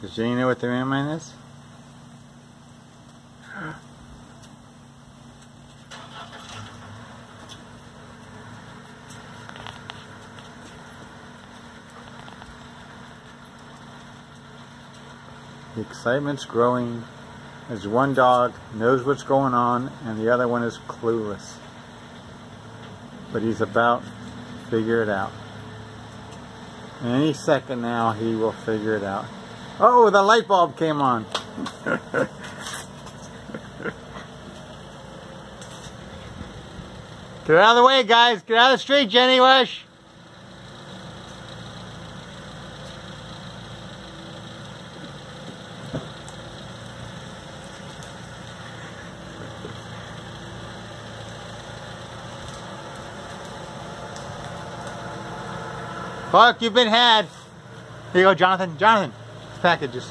Does Jenny know what the landmine is? The excitement's growing as one dog knows what's going on and the other one is clueless. But he's about to figure it out. Any second now he will figure it out. Oh, the light bulb came on. Get out of the way, guys. Get out of the street, Jenny Wish. Fuck, you've been had. Here you go, Jonathan. Jonathan, packages.